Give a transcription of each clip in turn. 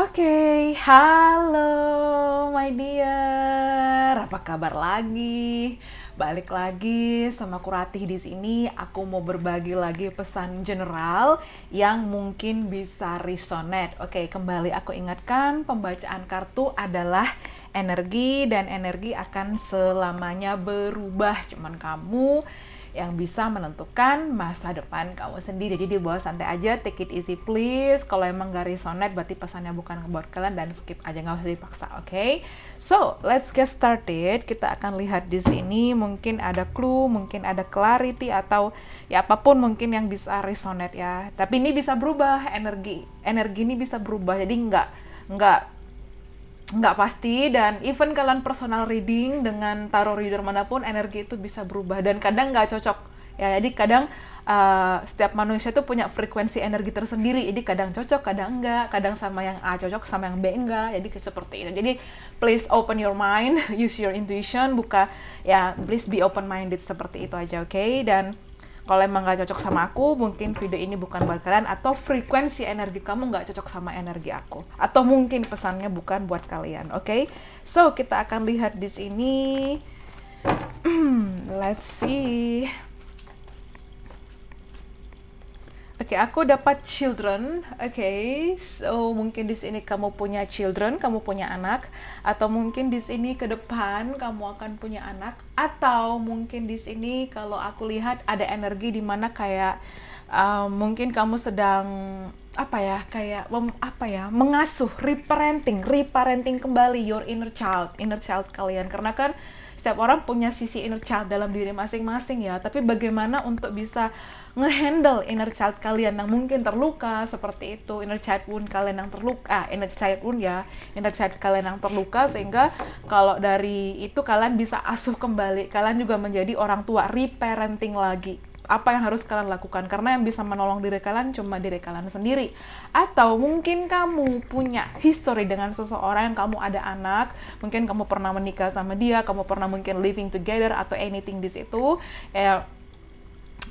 Oke, halo my dear. Apa kabar lagi? Balik lagi sama Kuratih di sini. Aku mau berbagi lagi pesan general yang mungkin bisa resonate. Oke, kembali aku ingatkan pembacaan kartu adalah energi dan energi akan selamanya berubah. Cuman kamu yang bisa menentukan masa depan kamu sendiri. Jadi di bawah santai aja, take it easy please. Kalau emang gak resonate berarti pesannya bukan buat kalian dan skip aja nggak usah dipaksa, oke? Okay? So let's get started. Kita akan lihat di sini mungkin ada clue, mungkin ada clarity atau ya apa pun mungkin yang bisa resonate ya. Tapi ini bisa berubah energi, energi ini bisa berubah. Jadi nggak nggak nggak pasti dan even kalian personal reading dengan tarot reader mana pun energi itu bisa berubah dan kadang nggak cocok. Ya jadi kadang uh, setiap manusia itu punya frekuensi energi tersendiri. Jadi kadang cocok kadang enggak kadang sama yang A cocok sama yang B enggak jadi seperti itu. Jadi please open your mind use your intuition. Buka ya please be open minded seperti itu aja oke okay? dan kalau emang gak cocok sama aku, mungkin video ini bukan buat kalian atau frekuensi energi kamu gak cocok sama energi aku. Atau mungkin pesannya bukan buat kalian, oke? Okay? So, kita akan lihat di sini. Let's see. Oke, okay, aku dapat children. Okay, so mungkin di sini kamu punya children, kamu punya anak, atau mungkin di sini ke depan kamu akan punya anak, atau mungkin di sini kalau aku lihat ada energi di mana kayak uh, mungkin kamu sedang apa ya kayak apa ya mengasuh, reparenting, reparenting kembali your inner child, inner child kalian karena kan setiap orang punya sisi inner child dalam diri masing-masing ya, tapi bagaimana untuk bisa ngehandle inner child kalian yang mungkin terluka seperti itu? Inner child wound kalian yang terluka ah, inner child wound ya. Inner child kalian yang terluka sehingga kalau dari itu kalian bisa asuh kembali. Kalian juga menjadi orang tua reparenting lagi apa yang harus kalian lakukan karena yang bisa menolong diri kalian cuma diri kalian sendiri atau mungkin kamu punya history dengan seseorang yang kamu ada anak mungkin kamu pernah menikah sama dia kamu pernah mungkin living together atau anything di situ ya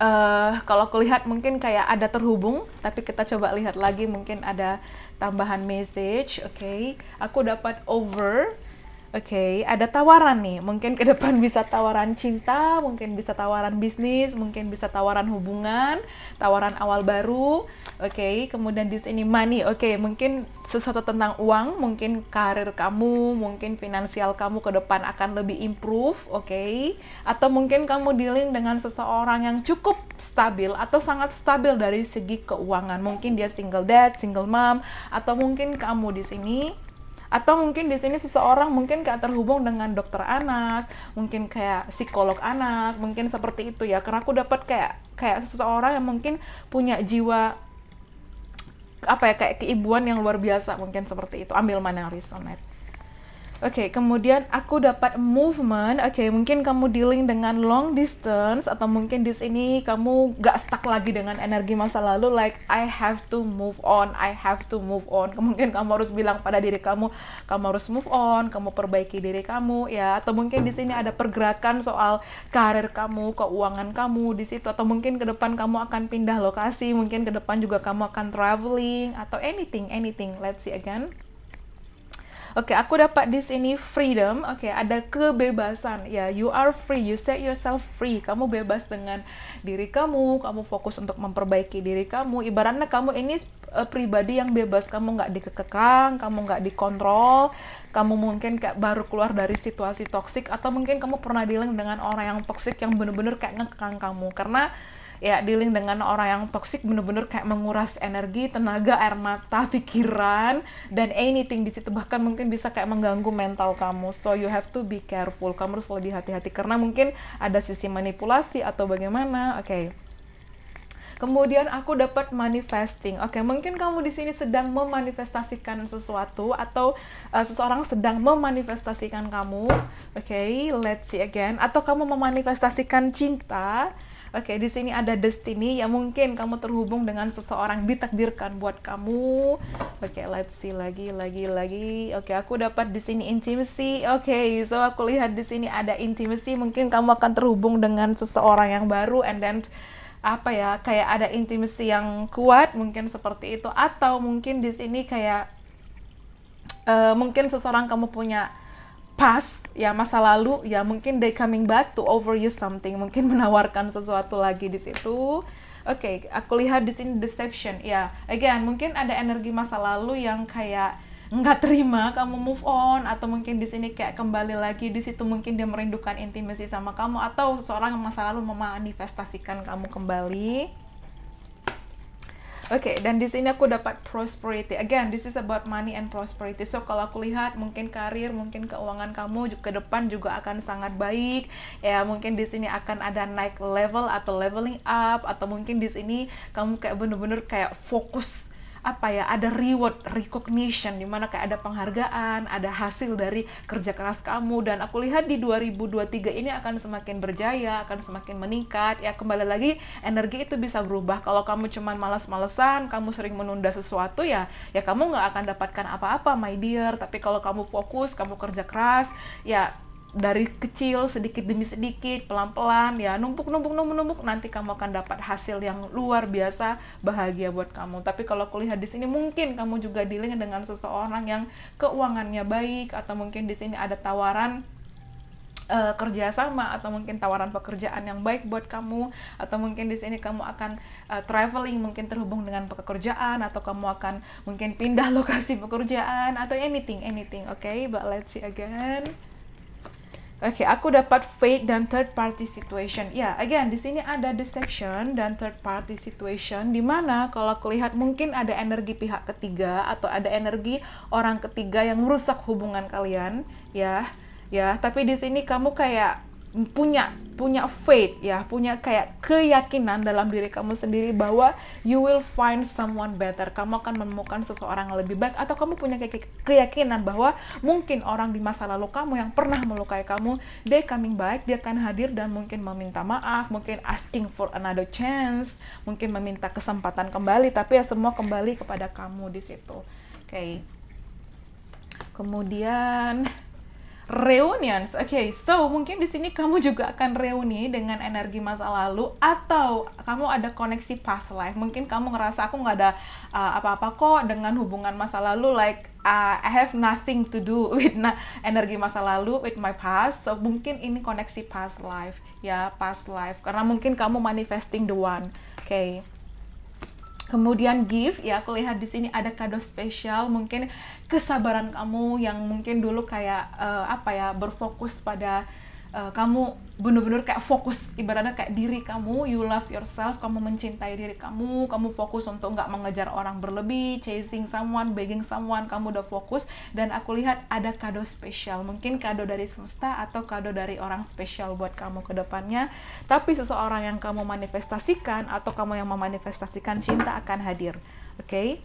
uh, kalau aku lihat mungkin kayak ada terhubung, tapi kita coba lihat lagi mungkin ada tambahan message. Oke, okay. aku dapat over Oke, okay, ada tawaran nih. Mungkin ke depan bisa tawaran cinta, mungkin bisa tawaran bisnis, mungkin bisa tawaran hubungan, tawaran awal baru. Oke, okay, kemudian di sini money. Oke, okay, mungkin sesuatu tentang uang, mungkin karir kamu, mungkin finansial kamu ke depan akan lebih improve, oke? Okay? Atau mungkin kamu dealing dengan seseorang yang cukup stabil atau sangat stabil dari segi keuangan. Mungkin dia single dad, single mom, atau mungkin kamu di sini atau mungkin di sini seseorang mungkin kayak terhubung dengan dokter anak mungkin kayak psikolog anak mungkin seperti itu ya. Karena aku dapat kayak kayak seseorang yang mungkin punya jiwa apa ya kayak keibuan yang luar biasa mungkin seperti itu. Ambil mana yang resonate Oke, okay, kemudian aku dapat movement. Oke, okay, mungkin kamu dealing dengan long distance atau mungkin di sini kamu gak stuck lagi dengan energi masa lalu. Like I have to move on, I have to move on. Mungkin kamu harus bilang pada diri kamu, kamu harus move on, kamu perbaiki diri kamu, ya. Atau mungkin di sini ada pergerakan soal karir kamu, keuangan kamu di situ. Atau mungkin ke depan kamu akan pindah lokasi, mungkin ke depan juga kamu akan traveling atau anything, anything. Let's see again. Oke, okay, aku dapat di sini freedom. Oke, okay, ada kebebasan. Ya, you are free. You set yourself free. Kamu bebas dengan diri kamu. Kamu fokus untuk memperbaiki diri kamu. Ibaratnya kamu ini uh, pribadi yang bebas. Kamu nggak dikekang, kamu nggak dikontrol. Kamu mungkin kayak baru keluar dari situasi toksik atau mungkin kamu pernah dealing dengan orang yang toksik yang bener-bener kayak ngekang kamu. Karena ya dealing dengan orang yang toxic bener-bener kayak menguras energi, tenaga, air mata, pikiran dan anything di situ bahkan mungkin bisa kayak mengganggu mental kamu. So you have to be careful. Kamu harus lebih hati-hati karena mungkin ada sisi manipulasi atau bagaimana. Oke. Okay. Kemudian aku dapat manifesting. Oke, okay, mungkin kamu di sini sedang memanifestasikan sesuatu atau uh, seseorang sedang memanifestasikan kamu. Oke, okay, let's see again. Atau kamu memanifestasikan cinta Oke, di sini ada destiny yang mungkin kamu terhubung dengan seseorang ditakdirkan buat kamu. Oke, let's see lagi, lagi, lagi. Oke, aku dapat di sini intimacy. Oke, so aku lihat di sini ada intimacy. Mungkin kamu akan terhubung dengan seseorang yang baru, and then apa ya, kayak ada intimacy yang kuat, mungkin seperti itu. Atau mungkin di sini kayak uh, mungkin seseorang kamu punya past ya masa lalu ya mungkin they coming back to offer you something mungkin menawarkan sesuatu lagi di situ. Oke okay, aku lihat di sini deception. Ya again mungkin ada energi masa lalu yang kayak nggak terima kamu move on atau mungkin di sini kayak kembali lagi di situ mungkin dia merindukan intimasi sama kamu atau seseorang masa lalu memanifestasikan kamu kembali Oke, okay, dan di sini aku dapat prosperity. Again, this is about money and prosperity. So kalau aku lihat mungkin karir, mungkin keuangan kamu ke depan juga akan sangat baik. Ya, mungkin di sini akan ada naik level atau leveling up atau mungkin di sini kamu kayak bener-bener kayak fokus apa ya ada reward recognition di mana kayak ada penghargaan ada hasil dari kerja keras kamu. Dan aku lihat di 2023 ini akan semakin berjaya akan semakin meningkat. Ya kembali lagi energi itu bisa berubah. Kalau kamu cuman malas-malesan kamu sering menunda sesuatu ya ya kamu nggak akan dapatkan apa-apa my dear. Tapi kalau kamu fokus kamu kerja keras ya dari kecil sedikit demi sedikit pelan-pelan ya numpuk numpuk numpuk numpuk nanti kamu akan dapat hasil yang luar biasa bahagia buat kamu tapi kalau kulihat di sini mungkin kamu juga dealing dengan seseorang yang keuangannya baik atau mungkin di sini ada tawaran uh, kerjasama atau mungkin tawaran pekerjaan yang baik buat kamu atau mungkin di sini kamu akan uh, traveling mungkin terhubung dengan pekerjaan atau kamu akan mungkin pindah lokasi pekerjaan atau anything anything oke okay? but let's see again Oke, okay, aku dapat fate dan third party situation. Ya, yeah, again di sini ada deception dan third party situation di mana kalau aku lihat mungkin ada energi pihak ketiga atau ada energi orang ketiga yang merusak hubungan kalian, ya. Ya, tapi di sini kamu kayak punya punya faith ya punya kayak keyakinan dalam diri kamu sendiri bahwa you will find someone better kamu akan menemukan seseorang yang lebih baik atau kamu punya kayak keyakinan bahwa mungkin orang di masa lalu kamu yang pernah melukai kamu they coming back dia akan hadir dan mungkin meminta maaf mungkin asking for another chance mungkin meminta kesempatan kembali tapi ya semua kembali kepada kamu di situ oke okay. kemudian reunions. Oke, okay, so mungkin di sini kamu juga akan reuni dengan energi masa lalu atau kamu ada koneksi past life. Mungkin kamu ngerasa aku nggak ada uh, apa-apa kok dengan hubungan masa lalu like uh, I have nothing to do with na energi masa lalu with my past. So mungkin ini koneksi past life ya, past life karena mungkin kamu manifesting the one. Oke. Okay. Kemudian gift ya aku lihat di sini ada kado spesial mungkin kesabaran kamu yang mungkin dulu kayak uh, apa ya berfokus pada uh, kamu bener-bener kayak fokus ibaratnya kayak diri kamu you love yourself kamu mencintai diri kamu kamu fokus untuk nggak mengejar orang berlebih chasing someone begging someone kamu udah fokus dan aku lihat ada kado spesial mungkin kado dari semesta atau kado dari orang spesial buat kamu ke depannya tapi seseorang yang kamu manifestasikan atau kamu yang memanifestasikan cinta akan hadir oke okay?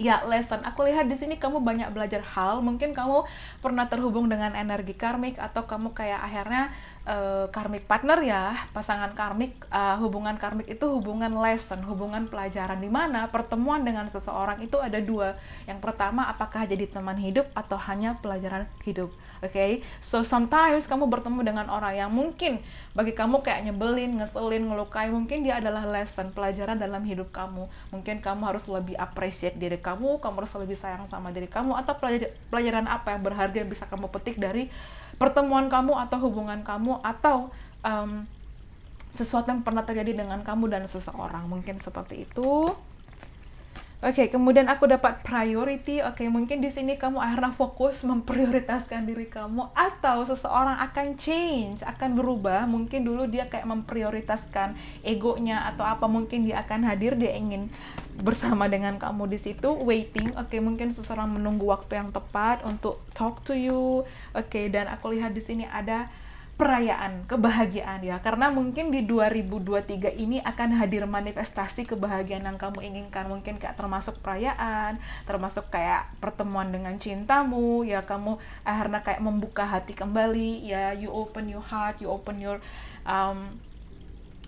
Ya lesson aku lihat di sini kamu banyak belajar hal. Mungkin kamu pernah terhubung dengan energi karmik atau kamu kayak akhirnya uh, karmik partner ya pasangan karmik uh, hubungan karmik itu hubungan lesson hubungan pelajaran di mana pertemuan dengan seseorang itu ada dua yang pertama apakah jadi teman hidup atau hanya pelajaran hidup Oke, okay? so sometimes kamu bertemu dengan orang yang mungkin bagi kamu kayak nyebelin, ngeselin, ngelukai, mungkin dia adalah lesson, pelajaran dalam hidup kamu. Mungkin kamu harus lebih appreciate diri kamu, kamu harus lebih sayang sama diri kamu, atau pelajaran apa yang berharga yang bisa kamu petik dari pertemuan kamu atau hubungan kamu atau um, sesuatu yang pernah terjadi dengan kamu dan seseorang. Mungkin seperti itu. Oke, okay, kemudian aku dapat priority. Oke, okay, mungkin di sini kamu akhirnya fokus memprioritaskan diri kamu atau seseorang akan change, akan berubah. Mungkin dulu dia kayak memprioritaskan egonya atau apa mungkin dia akan hadir, dia ingin bersama dengan kamu di situ waiting. Oke, okay, mungkin seseorang menunggu waktu yang tepat untuk talk to you. Oke, okay, dan aku lihat di sini ada perayaan kebahagiaan ya. Karena mungkin di 2023 ini akan hadir manifestasi kebahagiaan yang kamu inginkan. Mungkin kayak termasuk perayaan termasuk kayak pertemuan dengan cintamu ya kamu akhirnya kayak membuka hati kembali ya you open your heart you open your um,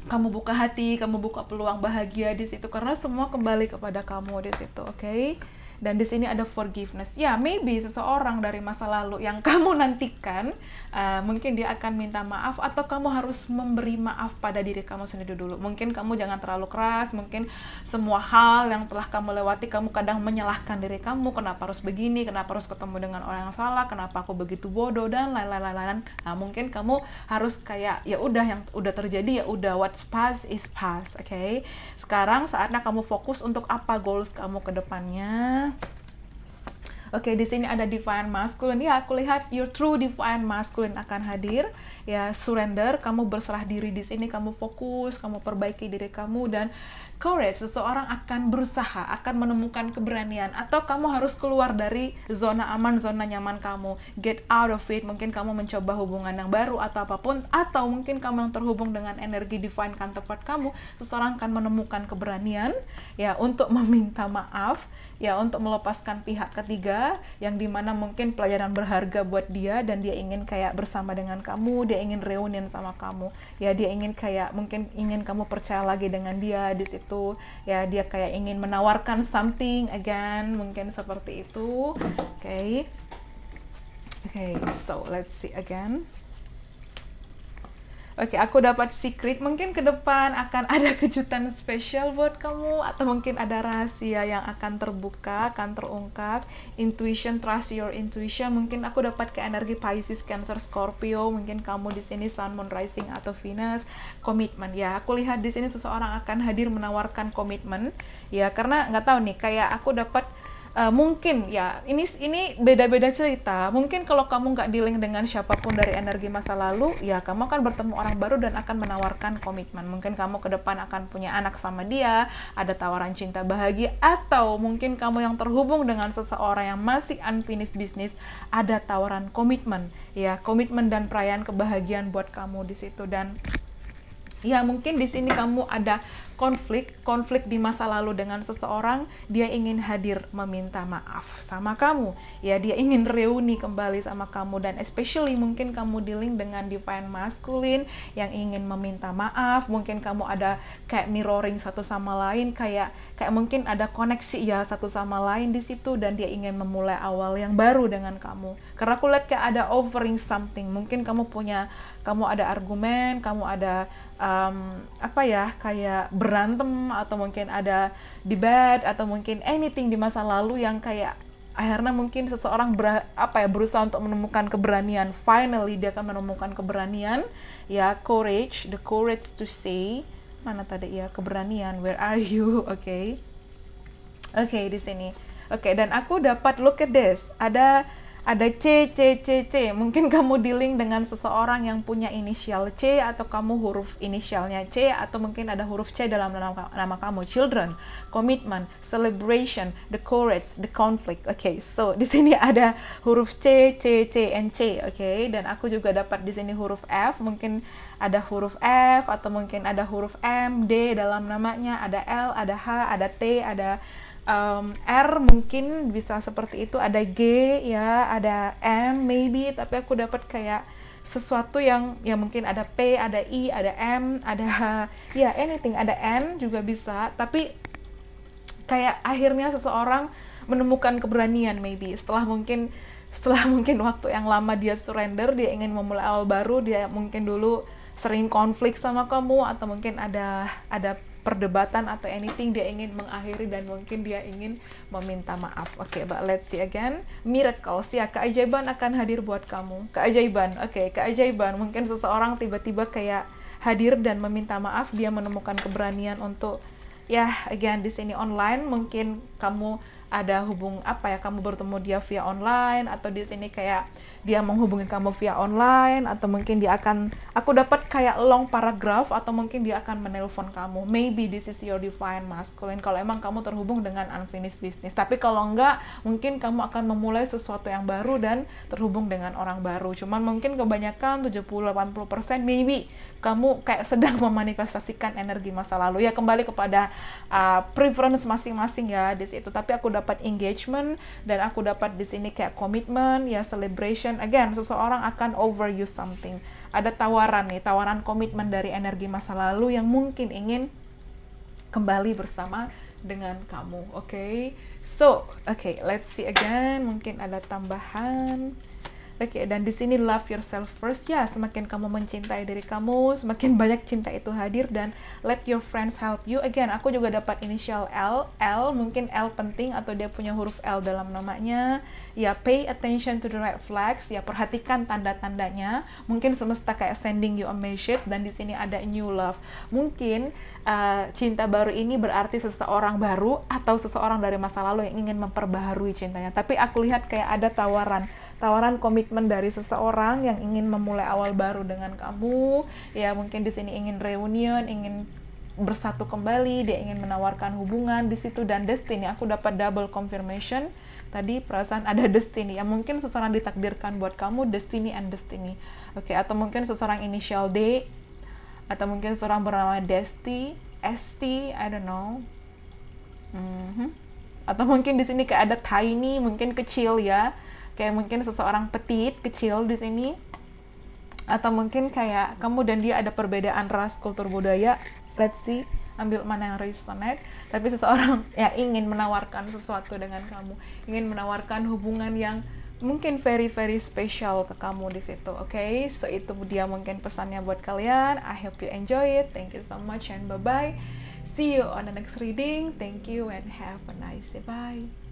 kamu buka hati kamu buka peluang bahagia di situ. Karena semua kembali kepada kamu di situ oke? okay? Dan di sini ada forgiveness. Ya, maybe seseorang dari masa lalu yang kamu nantikan, uh, mungkin dia akan minta maaf atau kamu harus memberi maaf pada diri kamu sendiri dulu. Mungkin kamu jangan terlalu keras, mungkin semua hal yang telah kamu lewati kamu kadang menyalahkan diri kamu, kenapa harus begini, kenapa harus ketemu dengan orang yang salah, kenapa aku begitu bodoh dan lain-lain. Nah, mungkin kamu harus kayak ya udah yang udah terjadi ya udah what's past is past, oke? Okay? Sekarang saatnya kamu fokus untuk apa goals kamu ke depannya. Oke, di sini ada divine masculine. Ya, aku lihat your true divine masculine akan hadir. Ya, surrender, kamu berserah diri di sini, kamu fokus, kamu perbaiki diri kamu dan courage, seseorang akan berusaha, akan menemukan keberanian atau kamu harus keluar dari zona aman, zona nyaman kamu. Get out of it. Mungkin kamu mencoba hubungan yang baru atau apa pun atau mungkin kamu yang terhubung dengan energi divine counterpart kamu, seseorang akan menemukan keberanian ya untuk meminta maaf ya untuk melepaskan pihak ketiga yang di mana mungkin pelajaran berharga buat dia dan dia ingin kayak bersama dengan kamu dia ingin reunian sama kamu ya dia ingin kayak mungkin ingin kamu percaya lagi dengan dia di situ ya dia kayak ingin menawarkan something again mungkin seperti itu. Oke. Okay. oke okay, so let's see again Oke, okay, aku dapat secret. Mungkin ke depan akan ada kejutan spesial buat kamu atau mungkin ada rahasia yang akan terbuka, akan terungkap. Intuition, trust your intuition. Mungkin aku dapat ke energi Pisces, Cancer, Scorpio. Mungkin kamu di sini Sun, Moon, Rising atau Venus. Komitmen. Ya, aku lihat di sini seseorang akan hadir menawarkan komitmen. Ya, karena nggak tahu nih, kayak aku dapat uh, mungkin ya ini ini beda-beda cerita. Mungkin kalau kamu nggak dealing dengan siapa pun dari energi masa lalu ya kamu akan bertemu orang baru dan akan menawarkan komitmen. Mungkin kamu ke depan akan punya anak sama dia ada tawaran cinta bahagia atau mungkin kamu yang terhubung dengan seseorang yang masih unfinished business ada tawaran komitmen. Ya komitmen dan perayaan kebahagiaan buat kamu di situ. Dan ya mungkin di sini kamu ada konflik, konflik di masa lalu dengan seseorang, dia ingin hadir meminta maaf sama kamu. Ya, dia ingin reuni kembali sama kamu dan especially mungkin kamu dealing dengan divine masculine yang ingin meminta maaf, mungkin kamu ada kayak mirroring satu sama lain kayak kayak mungkin ada koneksi ya satu sama lain di situ dan dia ingin memulai awal yang baru dengan kamu. Karena aku lihat kayak ada offering something. Mungkin kamu punya kamu ada argumen, kamu ada um, apa ya kayak berantem atau mungkin ada debat atau mungkin anything di masa lalu yang kayak akhirnya mungkin seseorang ber, apa ya berusaha untuk menemukan keberanian. Finally dia akan menemukan keberanian. Ya courage the courage to say mana tadi ya keberanian? Where are you? Oke okay. oke okay, di sini. Oke okay, dan aku dapat look at this. Ada ada C, C, C, C. Mungkin kamu dealing dengan seseorang yang punya inisial C atau kamu huruf inisialnya C atau mungkin ada huruf C dalam nama, nama kamu. Children, commitment, celebration, the courage, the conflict. Oke, okay, so di sini ada huruf C, C, C, and C. Oke, okay? dan aku juga dapat di sini huruf F. Mungkin ada huruf F atau mungkin ada huruf M, D dalam namanya. Ada L, ada H, ada T, ada um, R mungkin bisa seperti itu ada G ya ada M maybe tapi aku dapat kayak sesuatu yang ya mungkin ada P ada I ada M ada ya anything ada N juga bisa. Tapi kayak akhirnya seseorang menemukan keberanian maybe. Setelah mungkin setelah mungkin waktu yang lama dia surrender dia ingin memulai awal baru dia mungkin dulu sering konflik sama kamu atau mungkin ada ada perdebatan atau anything dia ingin mengakhiri dan mungkin dia ingin meminta maaf. Oke, okay, but let's see again. Miracles ya, keajaiban akan hadir buat kamu. Keajaiban. Oke, okay, keajaiban. Mungkin seseorang tiba-tiba kayak hadir dan meminta maaf, dia menemukan keberanian untuk ya again di sini online mungkin kamu ada hubung apa ya kamu bertemu dia via online atau di sini kayak dia menghubungi kamu via online atau mungkin dia akan aku dapat kayak long paragraph atau mungkin dia akan menelpon kamu. Maybe this is your divine masculine. Kalau emang kamu terhubung dengan unfinished business. Tapi kalau enggak mungkin kamu akan memulai sesuatu yang baru dan terhubung dengan orang baru. Cuman mungkin kebanyakan 70-80% maybe kamu kayak sedang memanifestasikan energi masa lalu. Ya kembali kepada uh, preference masing-masing ya di situ. Tapi aku dapat engagement dan aku dapat di sini kayak komitmen ya celebration. Again seseorang akan overuse something. Ada tawaran nih tawaran komitmen dari energi masa lalu yang mungkin ingin kembali bersama dengan kamu oke okay? so oke okay, let's see again. Mungkin ada tambahan Oke, okay, dan di sini love yourself first ya. Semakin kamu mencintai diri kamu, semakin banyak cinta itu hadir dan let your friends help you. Again, aku juga dapat inisial L. L mungkin L penting atau dia punya huruf L dalam namanya. Ya, pay attention to the red flags. Ya, perhatikan tanda-tandanya. Mungkin semesta kayak sending you a message dan di sini ada new love. Mungkin uh, cinta baru ini berarti seseorang baru atau seseorang dari masa lalu yang ingin memperbaharui cintanya. Tapi aku lihat kayak ada tawaran tawaran komitmen dari seseorang yang ingin memulai awal baru dengan kamu. Ya mungkin di sini ingin reunion ingin bersatu kembali dia ingin menawarkan hubungan di situ dan destiny. Aku dapat double confirmation. Tadi perasaan ada destiny. Ya mungkin seseorang ditakdirkan buat kamu destiny and destiny. Oke okay, atau mungkin seseorang initial D atau mungkin seseorang bernama Desti ST I don't know. Mm -hmm. atau mungkin di sini kayak ada tiny mungkin kecil ya kayak mungkin seseorang petit kecil di sini. Atau mungkin kayak kamu dan dia ada perbedaan ras kultur budaya. Let's see ambil mana yang resonate. Tapi seseorang yang ingin menawarkan sesuatu dengan kamu. Ingin menawarkan hubungan yang mungkin very very special ke kamu di situ oke okay? so itu dia mungkin pesannya buat kalian. I hope you enjoy it. Thank you so much and bye bye see you on the next reading. Thank you and have a nice day. Bye